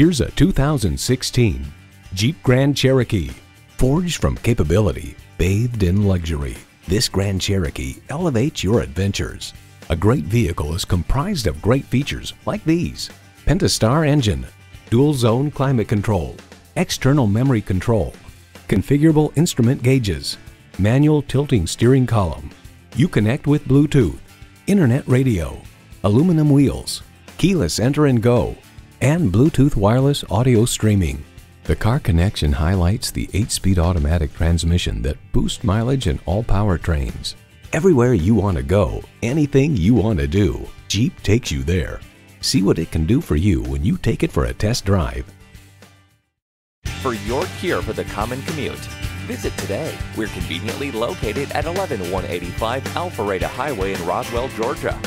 Here's a 2016 Jeep Grand Cherokee. Forged from capability, bathed in luxury, this Grand Cherokee elevates your adventures. A great vehicle is comprised of great features like these. Pentastar engine, dual zone climate control, external memory control, configurable instrument gauges, manual tilting steering column. Uconnect with Bluetooth, internet radio, aluminum wheels, keyless enter and go, and Bluetooth wireless audio streaming. The car connection highlights the 8-speed automatic transmission that boosts mileage in all powertrains. Everywhere you want to go, anything you want to do, Jeep takes you there. See what it can do for you when you take it for a test drive. For your cure for the common commute, visit today. We're conveniently located at 11185 Alpharetta Highway in Roswell, Georgia.